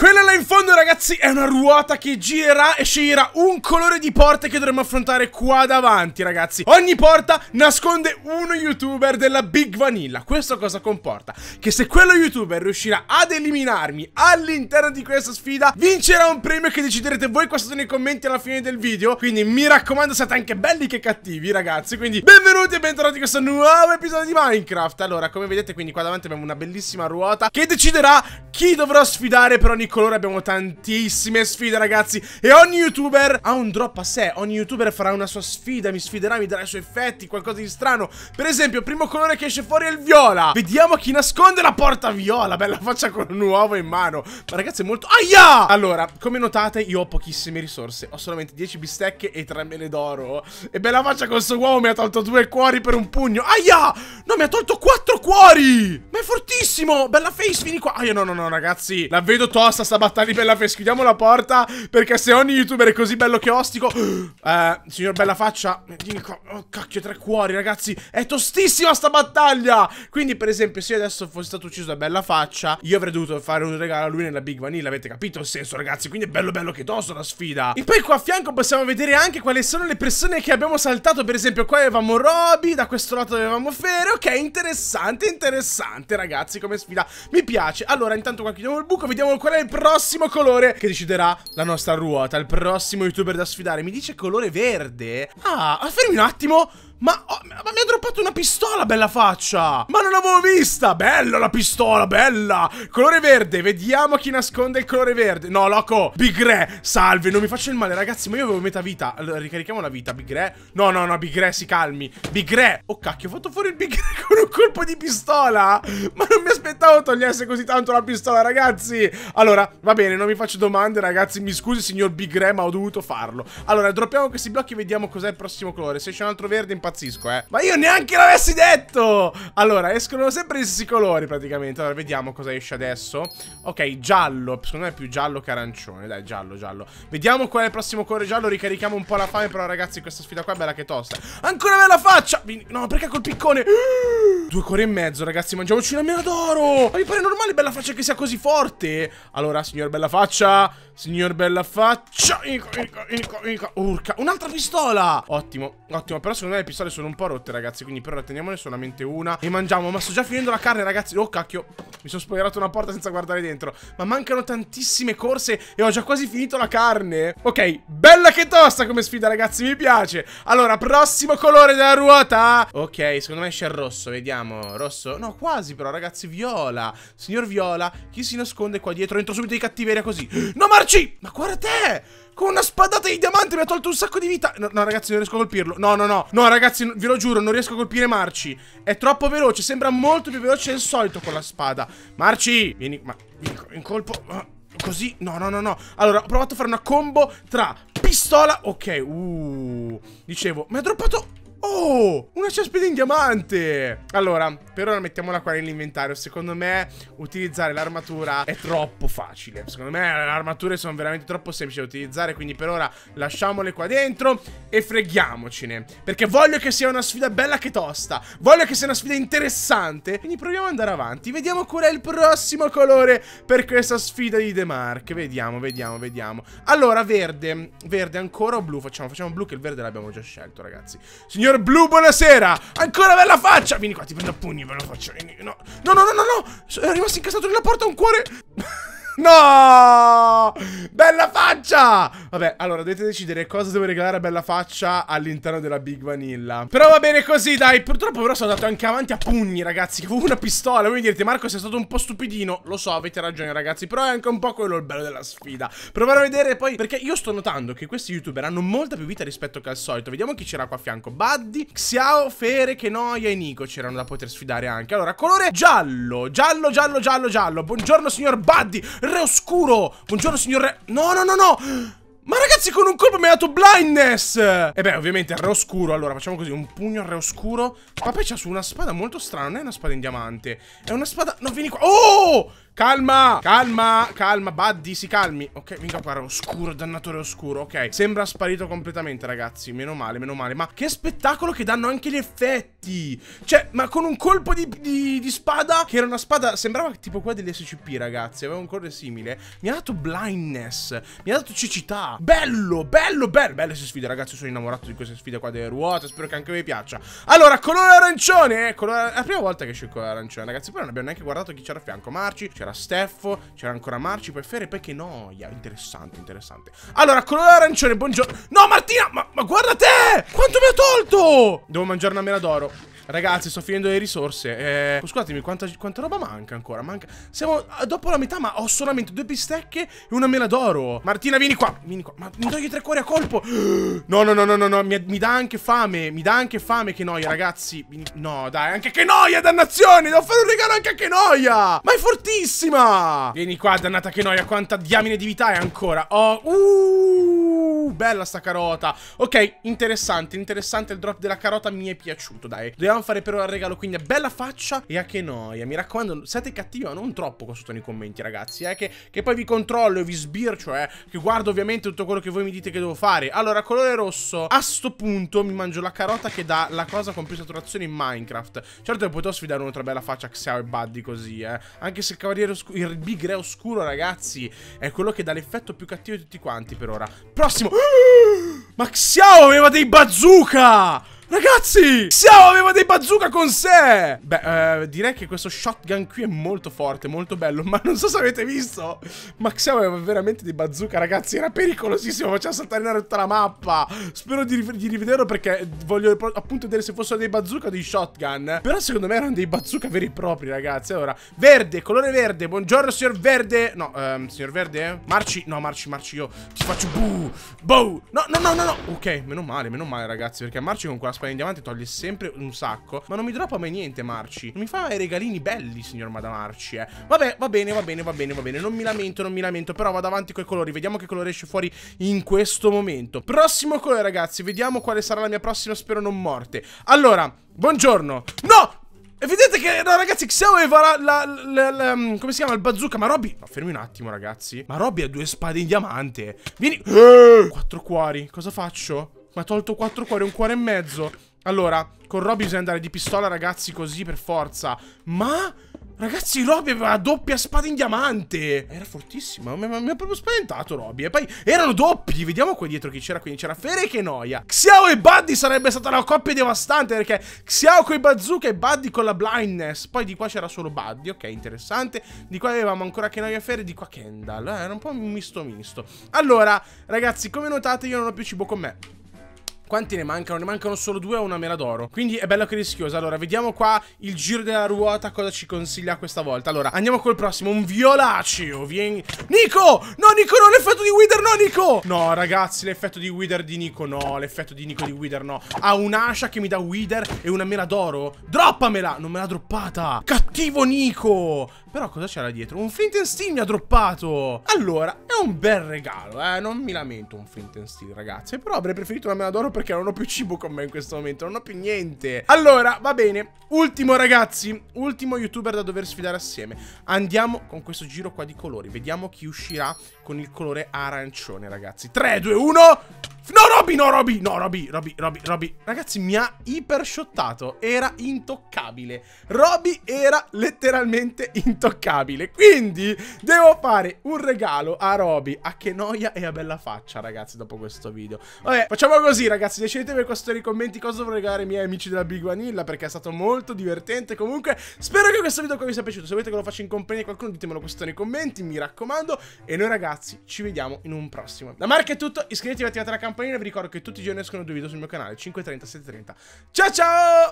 Quella là in fondo ragazzi è una ruota che girerà e sceglierà un colore di porte che dovremo affrontare qua davanti ragazzi. Ogni porta nasconde uno youtuber della Big Vanilla. Questo cosa comporta? Che se quello youtuber riuscirà ad eliminarmi all'interno di questa sfida Vincerà un premio che deciderete voi qua sotto nei commenti alla fine del video. Quindi mi raccomando siate anche belli che cattivi ragazzi. Quindi benvenuti e bentornati in questo nuovo episodio di Minecraft. Allora come vedete quindi qua davanti abbiamo una bellissima ruota Che deciderà chi dovrò sfidare per ogni colore abbiamo tantissime sfide ragazzi. E ogni youtuber ha un drop a sé. Ogni youtuber farà una sua sfida Mi sfiderà, mi darà i suoi effetti, qualcosa di strano. Per esempio, il primo colore che esce fuori è il viola. Vediamo chi nasconde la porta viola. Bella faccia con un uovo in mano. Ma ragazzi è molto... Aia! Allora, come notate io ho pochissime risorse. Ho solamente 10 bistecche e 3 mele d'oro. E bella faccia con questo uovo mi ha tolto due cuori per un pugno. Aia! No, mi ha tolto 4 cuori! Ma è fortissimo! Bella face, vieni qua. Aia, no, no, no, ragazzi. La vedo tosta sta battaglia bella face Chiudiamo la porta Perché se ogni youtuber è così bello che ostico Eh, signor bella faccia Oh, cacchio, tre cuori, ragazzi È tostissima sta battaglia! Quindi, per esempio, se io adesso fossi stato ucciso da bella faccia Io avrei dovuto fare un regalo a lui nella Big Vanilla Avete capito il senso, ragazzi? Quindi è bello bello che tosto la sfida. E poi qua a fianco possiamo vedere anche quali sono le persone che abbiamo saltato. Per esempio, qua avevamo Roby Da questo lato avevamo Fere. Ok, interessante, interessante, ragazzi, come sfida. Mi piace. Allora, intanto qua chiudiamo il buco Vediamo qual è il prossimo colore che deciderà la nostra ruota. Il prossimo youtuber da sfidare. Mi dice colore verde. Ah, fermi un attimo ma, oh, ma, mi ha droppato una pistola, bella faccia! Ma non l'avevo vista! Bella la pistola, bella! Colore verde, vediamo chi nasconde il colore verde. No, loco Big Re, salve, non mi faccio il male Ragazzi, ma io avevo metà vita Allora, ricarichiamo la vita, Big Re. No, no, no, Big Re, si calmi. Big Re Oh, cacchio, ho fatto fuori il Big Re con un colpo di pistola? Ma non mi aspettavo togliesse così tanto la pistola, ragazzi. Allora, va bene, non mi faccio domande, ragazzi Mi scusi, signor Big Re, ma ho dovuto farlo. Allora, droppiamo questi blocchi e vediamo cos'è il prossimo colore. Se c'è un altro verde, impazzisco impazzisco, eh. Ma io neanche l'avessi detto! Allora, escono sempre gli stessi colori, praticamente. Allora, vediamo cosa esce adesso. Ok, giallo. Secondo me è più giallo che arancione. Dai, giallo, giallo. Vediamo qual è il prossimo colore giallo. Ricarichiamo un po' la fame, però, ragazzi, questa sfida qua è bella che tosta. Ancora bella faccia! No, perché col piccone? Due cuori e mezzo, ragazzi. Mangiamoci una mela d'oro! Ma mi pare normale bella faccia che sia così forte? Allora, signor bella faccia... Signor bella faccia Urca Un'altra pistola. Ottimo Ottimo Però secondo me le pistole sono un po' rotte ragazzi Quindi per ora teniamone solamente una. E mangiamo Ma sto già finendo la carne ragazzi. Oh cacchio Mi sono spoilerato una porta senza guardare dentro. Ma mancano tantissime corse E ho già quasi finito la carne. Ok Bella che tosta come sfida ragazzi Mi piace. Allora prossimo colore della ruota. Ok secondo me esce il rosso Vediamo Rosso? No quasi però ragazzi Viola. Signor Viola Chi si nasconde qua dietro? Entro subito di cattiveria così. No Marci! Ma guarda te! Con una spadata di diamanti mi ha tolto un sacco di vita. No, no, ragazzi non riesco a colpirlo. No no no. No ragazzi ve lo giuro non riesco a colpire Marci. È troppo veloce Sembra molto più veloce del solito con la spada. Marci Vieni Ma in colpo Così? No no no no. Allora ho provato a fare una combo tra pistola Ok Uh Dicevo Mi ha droppato Oh, una cespita in diamante! Allora, per ora mettiamola qua nell'inventario. Secondo me utilizzare l'armatura è troppo facile. Secondo me le armature sono veramente troppo semplici da utilizzare Quindi per ora lasciamole qua dentro E freghiamocene. Perché voglio che sia una sfida bella che tosta. Voglio che sia una sfida interessante. Quindi proviamo ad andare avanti. Vediamo qual è il prossimo colore per questa sfida di The Mark. Vediamo, vediamo, vediamo. Allora, verde. Verde ancora o blu? Facciamo, facciamo blu che il verde l'abbiamo già scelto ragazzi. Signor Signor Blu, buonasera. Ancora bella faccia. Vieni qua, ti prendo a pugni, ve lo faccio. No, no, no, no, no, È rimasto incastrato nella porta un cuore. No! Bella faccia! Vabbè, allora dovete decidere cosa devo regalare a Bella Faccia all'interno della Big Vanilla. Però va bene così, dai. Purtroppo però sono andato anche avanti a pugni, ragazzi. Che avevo una pistola. Voi mi direte, Marco, sei stato un po' stupidino. Lo so, avete ragione, ragazzi. Però è anche un po' quello il bello della sfida. Provare a vedere poi... Perché io sto notando che questi youtuber hanno molta più vita rispetto che al solito. Vediamo chi c'era qua a fianco. Buddy, Xiao, Fere, Kenoia e Nico c'erano da poter sfidare anche. Allora, colore giallo. Giallo, giallo, giallo, giallo. Buongiorno, signor Buddy. Re oscuro Buongiorno signor re No no no no. Ma ragazzi con un colpo mi ha dato blindness. E beh ovviamente re oscuro. Allora facciamo così un pugno al re oscuro. Ma poi c'ha su una spada molto strana Non è una spada in diamante. È una spada No vieni qua. Oh Calma, calma, calma, Buddy, si calmi. Ok, vinca qua, oscuro, dannatore oscuro, ok. Sembra sparito completamente, ragazzi. Meno male, meno male. Ma che spettacolo che danno anche gli effetti. Cioè, ma con un colpo di, di, di spada, che era una spada, sembrava tipo quella degli SCP, ragazzi. Aveva un colore simile. Mi ha dato blindness, mi ha dato cecità. Bello, bello, bello. Belle queste sfide, ragazzi. Sono innamorato di queste sfide qua delle ruote. Spero che anche vi piaccia. Allora, colore arancione, eh, colore... È la prima volta che esce il colore arancione, ragazzi. Poi non abbiamo neanche guardato chi c'era a fianco. Marci, c'era Steffo, c'era ancora Marci, poi Fere, poi che noia. Interessante, interessante. Allora, colore arancione, buongiorno. No, Martina, ma, ma guarda te! Quanto mi ha tolto? Devo mangiare una mela d'oro. Ragazzi, sto finendo le risorse. Eh, scusatemi, quanta, quanta, roba manca ancora? Manca. Siamo dopo la metà, ma ho solamente due bistecche e una mela d'oro. Martina, vieni qua. Vieni qua. Ma mi togli tre cuori a colpo. No, no, no, no, no, no. Mi, mi, dà anche fame. Mi dà anche fame. Che noia, ragazzi. No, dai, anche che noia, dannazione. Devo fare un regalo anche a che noia. Ma è fortissima. Vieni qua, dannata che noia. Quanta diamine di vita è ancora. Oh, uh, bella sta carota. Ok, interessante, interessante. Il drop della carota mi è piaciuto, dai. Dobbiamo dobbiamo fare però il regalo Quindi a bella faccia e a che noia Mi raccomando siate cattivi ma non troppo qua sotto nei commenti ragazzi eh, che, che, poi vi controllo e vi sbircio eh Che guardo ovviamente tutto quello che voi mi dite che devo fare. Allora colore rosso A sto punto mi mangio la carota che dà la cosa con più saturazione in Minecraft. Certo che potevo sfidare un'altra bella faccia Xiao e Buddy così eh Anche se il cavaliere oscuro Il big re oscuro ragazzi È quello che dà l'effetto più cattivo di tutti quanti per ora. Prossimo! Ma Xiao aveva dei bazooka Ragazzi, Xiao aveva dei bazooka con sé! Beh, eh, direi che questo shotgun qui è molto forte, molto bello Ma non so se avete visto Ma Xiao aveva veramente dei bazooka, ragazzi Era pericolosissimo, faceva saltare in aria tutta la mappa. Spero di, di, rivederlo perché voglio appunto vedere se fossero dei bazooka o dei shotgun Però secondo me erano dei bazooka veri e propri, ragazzi. Allora, verde, colore verde Buongiorno, signor Verde. No, um, signor Verde? Marci, no, Marci, Marci, io ti faccio buh Boh No, no, no, no, no Ok, meno male, meno male, ragazzi Perché Marci con quella spada in diamante toglie sempre un sacco Ma non mi droppa mai niente Marci. Non mi fa i regalini belli signor Madamarci eh. Vabbè va bene va bene va bene va bene. Non mi lamento non mi lamento Però vado avanti con i colori. Vediamo che colore esce fuori in questo momento. Prossimo colore ragazzi. Vediamo quale sarà la mia prossima spero non morte. Allora Buongiorno. No! E vedete che, no, ragazzi, Xiao aveva la, la, la, la, mm, Come si chiama? Il bazooka. Ma Robby No, fermi un attimo, ragazzi. Ma Robby ha due spade in diamante. Vieni. Quattro cuori. Cosa faccio? Mi ha tolto quattro cuori Un cuore e mezzo allora, con Robby bisogna andare di pistola, ragazzi, così per forza. Ma... Ragazzi, Robby aveva la doppia spada in diamante. Era fortissimo. Mi, mi, ha proprio spaventato Robby. E poi erano doppi. Vediamo qua dietro chi c'era. Quindi c'era Fere che noia. Xiao e Buddy sarebbe stata una coppia devastante. Perché Xiao con i bazooka e Buddy con la blindness. Poi di qua c'era solo Buddy. Ok, interessante. Di qua avevamo ancora che noia Fere. Di qua Kendall. Eh, era un po' misto misto. Allora, ragazzi, come notate, io non ho più cibo con me. Quanti ne mancano? Ne mancano solo due a una mela d'oro. Quindi è bello che rischioso. Allora, vediamo qua il giro della ruota cosa ci consiglia questa volta. Allora, andiamo col prossimo. Un violaceo. Vieni. Nico! No, Nico, no, l'effetto di Wither, no, Nico! No, ragazzi, l'effetto di Wither di Nico, no. L'effetto di Nico di Wither, no. Ha un'ascia che mi dà Wither e una mela d'oro. Droppamela! Non me l'ha droppata. Cattivo Nico! Però cosa c'era dietro? Un Flint and Steel mi ha droppato. Allora, è un bel regalo, eh. Non mi lamento un Flint and Steel, ragazzi. Però avrei preferito una mela d'oro per perché non ho più cibo con me in questo momento, non ho più niente. Allora, va bene. Ultimo, ragazzi. Ultimo youtuber da dover sfidare assieme. Andiamo con questo giro qua di colori. Vediamo chi uscirà con il colore arancione, ragazzi. 3, 2, 1... No, Robby, no, Robby, no, Robby, Robby, Robby, Robby. Ragazzi, mi ha ipershottato. Era intoccabile. Robby era letteralmente intoccabile. Quindi devo fare un regalo a Robby, a che noia e a bella faccia, ragazzi, dopo questo video. Vabbè, facciamo così, ragazzi. Decidetemi qua sotto nei commenti cosa devo regalare ai miei amici della Big Vanilla, perché è stato molto divertente. Comunque, spero che questo video qua vi sia piaciuto. Se volete che lo faccia in compagnia di qualcuno, ditemelo qua sotto nei commenti, mi raccomando. E noi, ragazzi, ci vediamo in un prossimo. Da Marco è tutto. Iscrivetevi, attivate la campanella vi ricordo che tutti i giorni escono due video sul mio canale 5.30, 7.30 Ciao ciao